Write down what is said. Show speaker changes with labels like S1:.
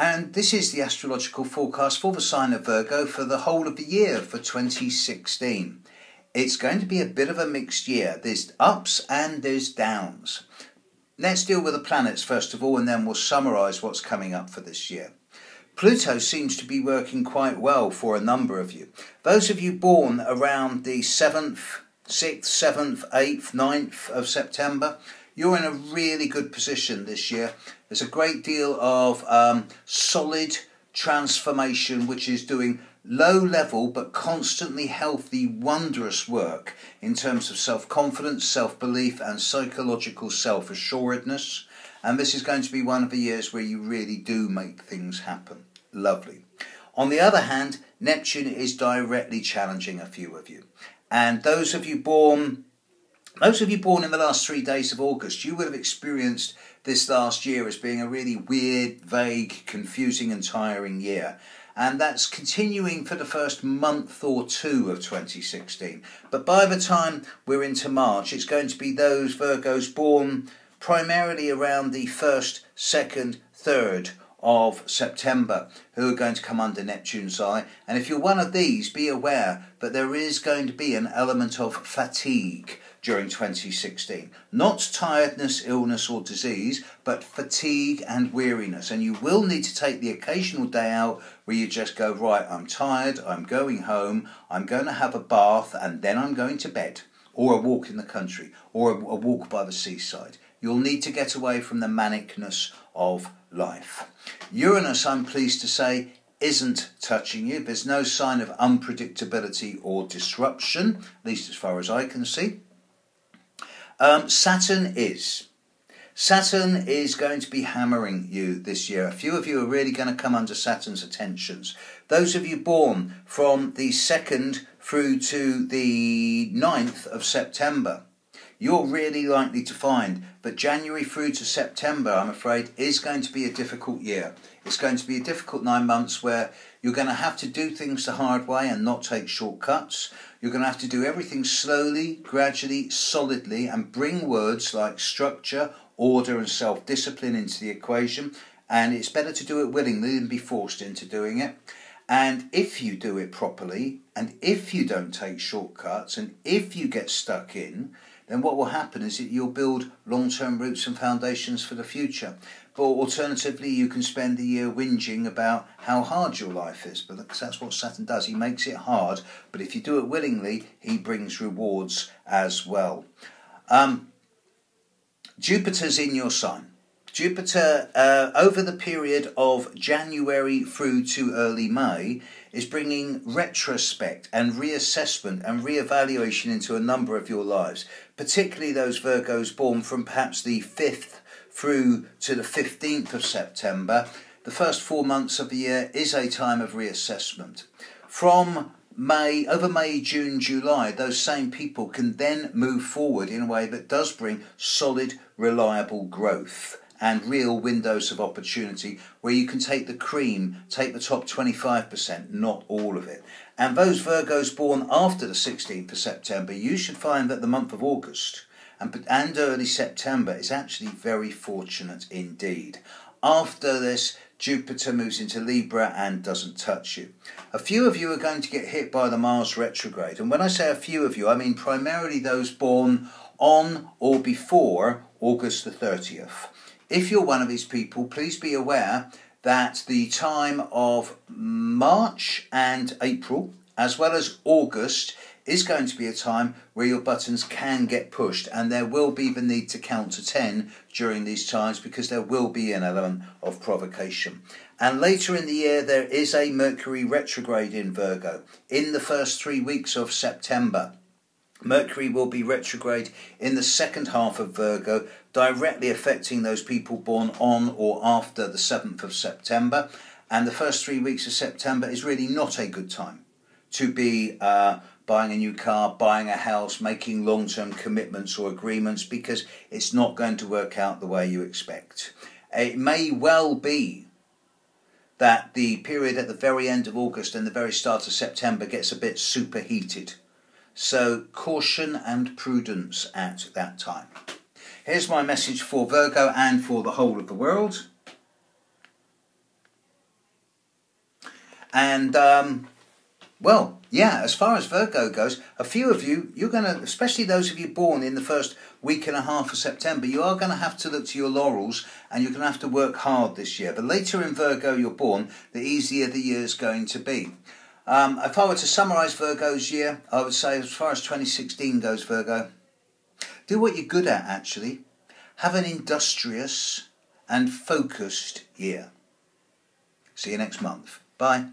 S1: And this is the astrological forecast for the sign of Virgo for the whole of the year for 2016. It's going to be a bit of a mixed year. There's ups and there's downs. Let's deal with the planets first of all, and then we'll summarise what's coming up for this year. Pluto seems to be working quite well for a number of you. Those of you born around the 7th, 6th, 7th, 8th, 9th of September, you're in a really good position this year. There's a great deal of um, solid transformation which is doing low level but constantly healthy, wondrous work in terms of self confidence, self belief, and psychological self assuredness. And this is going to be one of the years where you really do make things happen. Lovely. On the other hand, Neptune is directly challenging a few of you. And those of you born most of you born in the last three days of August, you would have experienced this last year as being a really weird, vague, confusing, and tiring year. And that's continuing for the first month or two of 2016. But by the time we're into March, it's going to be those Virgos born primarily around the 1st, 2nd, 3rd of September who are going to come under Neptune's eye. And if you're one of these, be aware that there is going to be an element of fatigue during 2016. Not tiredness, illness, or disease, but fatigue and weariness. And you will need to take the occasional day out where you just go, right, I'm tired, I'm going home, I'm going to have a bath, and then I'm going to bed, or a walk in the country, or a, a walk by the seaside. You'll need to get away from the manicness of life. Uranus, I'm pleased to say, isn't touching you. There's no sign of unpredictability or disruption, at least as far as I can see. Um, Saturn is. Saturn is going to be hammering you this year. A few of you are really going to come under Saturn's attentions. Those of you born from the 2nd through to the 9th of September, you're really likely to find that January through to September, I'm afraid, is going to be a difficult year. It's going to be a difficult nine months where you're going to have to do things the hard way and not take shortcuts. You're going to have to do everything slowly, gradually, solidly, and bring words like structure, order, and self discipline into the equation. And it's better to do it willingly than be forced into doing it. And if you do it properly, and if you don't take shortcuts, and if you get stuck in, then what will happen is that you'll build long term roots and foundations for the future. Or alternatively, you can spend the year whinging about how hard your life is, but that's what Saturn does. He makes it hard, but if you do it willingly, he brings rewards as well. Um, Jupiter's in your sign. Jupiter, uh, over the period of January through to early May, is bringing retrospect and reassessment and reevaluation into a number of your lives, particularly those Virgos born from perhaps the 5th through to the 15th of September, the first four months of the year is a time of reassessment. From May, over May, June, July, those same people can then move forward in a way that does bring solid, reliable growth and real windows of opportunity where you can take the cream, take the top 25%, not all of it. And those Virgos born after the 16th of September, you should find that the month of August and, and early September is actually very fortunate indeed. After this, Jupiter moves into Libra and doesn't touch you. A few of you are going to get hit by the Mars retrograde, and when I say a few of you, I mean primarily those born on or before August the 30th. If you're one of these people, please be aware that the time of March and April, as well as August, is going to be a time where your buttons can get pushed and there will be the need to count to 10 during these times because there will be an element of provocation. And later in the year, there is a Mercury retrograde in Virgo in the first three weeks of September. Mercury will be retrograde in the second half of Virgo, directly affecting those people born on or after the 7th of September. And the first three weeks of September is really not a good time to be uh, buying a new car, buying a house, making long term commitments or agreements because it's not going to work out the way you expect. It may well be that the period at the very end of August and the very start of September gets a bit superheated. So, caution and prudence at that time. Here's my message for Virgo and for the whole of the world. And, um, well, yeah, as far as Virgo goes, a few of you, you're going to, especially those of you born in the first week and a half of September, you are going to have to look to your laurels and you're going to have to work hard this year. The later in Virgo you're born, the easier the year is going to be. Um, if I were to summarise Virgo's year, I would say, as far as 2016 goes, Virgo, do what you're good at actually. Have an industrious and focused year. See you next month. Bye.